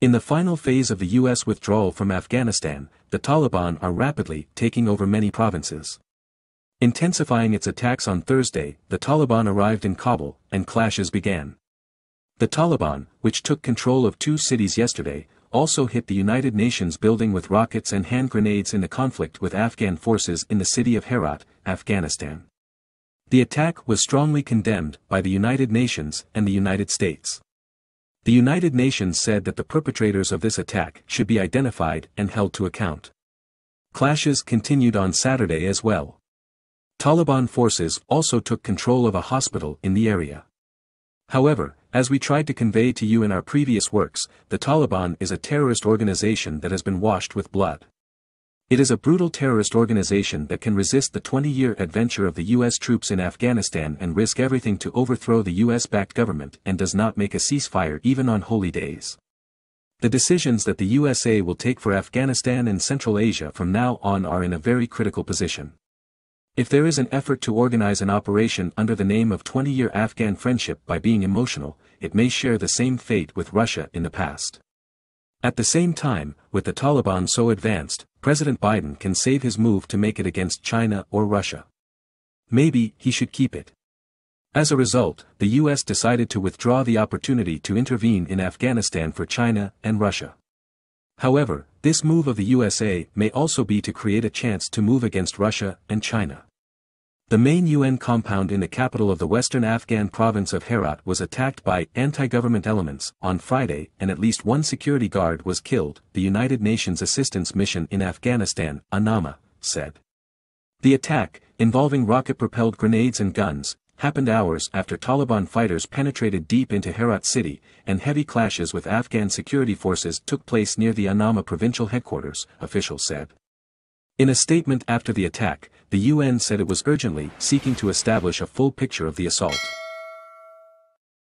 In the final phase of the U.S. withdrawal from Afghanistan, the Taliban are rapidly taking over many provinces. Intensifying its attacks on Thursday, the Taliban arrived in Kabul, and clashes began. The Taliban, which took control of two cities yesterday, also hit the United Nations building with rockets and hand grenades in the conflict with Afghan forces in the city of Herat, Afghanistan. The attack was strongly condemned by the United Nations and the United States. The United Nations said that the perpetrators of this attack should be identified and held to account. Clashes continued on Saturday as well. Taliban forces also took control of a hospital in the area. However, as we tried to convey to you in our previous works, the Taliban is a terrorist organization that has been washed with blood. It is a brutal terrorist organization that can resist the 20-year adventure of the U.S. troops in Afghanistan and risk everything to overthrow the U.S.-backed government and does not make a ceasefire even on holy days. The decisions that the USA will take for Afghanistan and Central Asia from now on are in a very critical position. If there is an effort to organize an operation under the name of 20-year Afghan friendship by being emotional, it may share the same fate with Russia in the past. At the same time, with the Taliban so advanced, President Biden can save his move to make it against China or Russia. Maybe he should keep it. As a result, the US decided to withdraw the opportunity to intervene in Afghanistan for China and Russia. However, this move of the USA may also be to create a chance to move against Russia and China. The main UN compound in the capital of the western Afghan province of Herat was attacked by anti-government elements on Friday and at least one security guard was killed, the United Nations Assistance Mission in Afghanistan, UNAMA, said. The attack, involving rocket-propelled grenades and guns, happened hours after Taliban fighters penetrated deep into Herat city, and heavy clashes with Afghan security forces took place near the UNAMA provincial headquarters, officials said. In a statement after the attack, the UN said it was urgently seeking to establish a full picture of the assault.